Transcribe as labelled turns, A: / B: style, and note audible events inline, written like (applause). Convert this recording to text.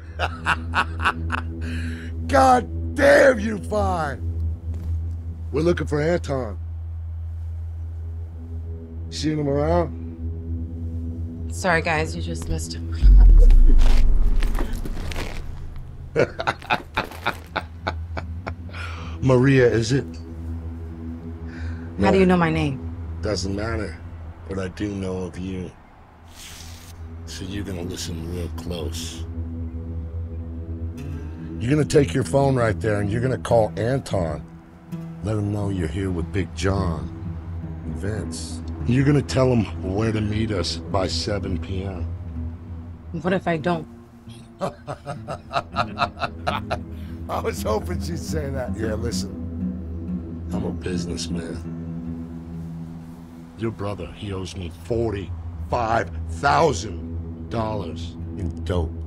A: (laughs) God damn, you fine. We're looking for Anton. Seen him around?
B: Sorry, guys, you just missed him. (laughs)
A: Maria, is it?
B: How do you know my name?
A: Doesn't matter, but I do know of you. So you're gonna listen real close. You're gonna take your phone right there and you're gonna call Anton. Let him know you're here with Big John and Vince. You're gonna tell him where to meet us by 7 p.m.
B: What if I don't? (laughs)
A: I was hoping she'd say that. Yeah, listen. I'm a businessman. Your brother, he owes me $45,000 in dope.